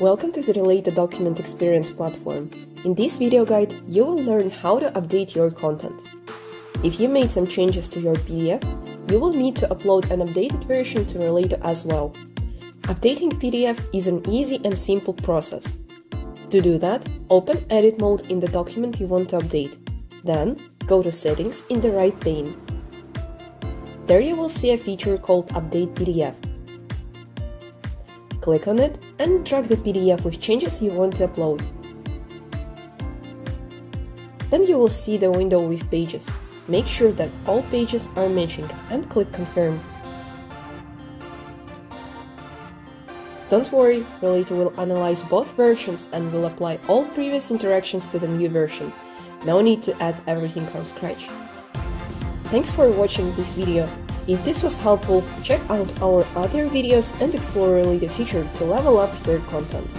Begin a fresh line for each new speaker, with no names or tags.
Welcome to the RELAYTO Document Experience platform. In this video guide, you will learn how to update your content. If you made some changes to your PDF, you will need to upload an updated version to RELAYTO as well. Updating PDF is an easy and simple process. To do that, open Edit mode in the document you want to update. Then, go to Settings in the right pane. There you will see a feature called Update PDF. Click on it and drag the PDF with changes you want to upload. Then you will see the window with pages. Make sure that all pages are matching and click Confirm. Don't worry, RELAYTO will analyze both versions and will apply all previous interactions to the new version. No need to add everything from scratch. Thanks for watching this video. If this was helpful, check out our other videos and explore RELAYTO feature to level up your content.